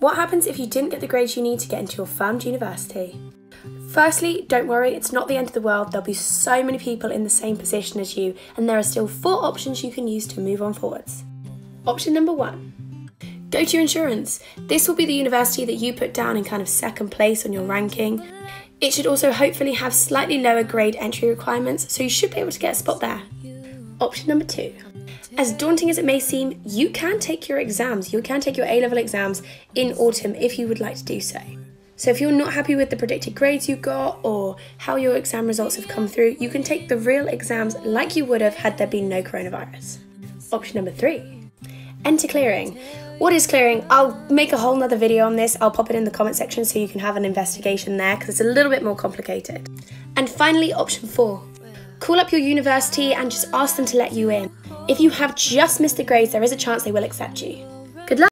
What happens if you didn't get the grades you need to get into your firmed university? Firstly, don't worry, it's not the end of the world. There'll be so many people in the same position as you, and there are still four options you can use to move on forwards. Option number one go to your insurance. This will be the university that you put down in kind of second place on your ranking. It should also hopefully have slightly lower grade entry requirements, so you should be able to get a spot there. Option number two. As daunting as it may seem, you can take your exams, you can take your A level exams in autumn if you would like to do so. So, if you're not happy with the predicted grades you got or how your exam results have come through, you can take the real exams like you would have had there been no coronavirus. Option number three enter clearing. What is clearing? I'll make a whole nother video on this. I'll pop it in the comment section so you can have an investigation there because it's a little bit more complicated. And finally, option four call up your university and just ask them to let you in. If you have just missed the grades, there is a chance they will accept you.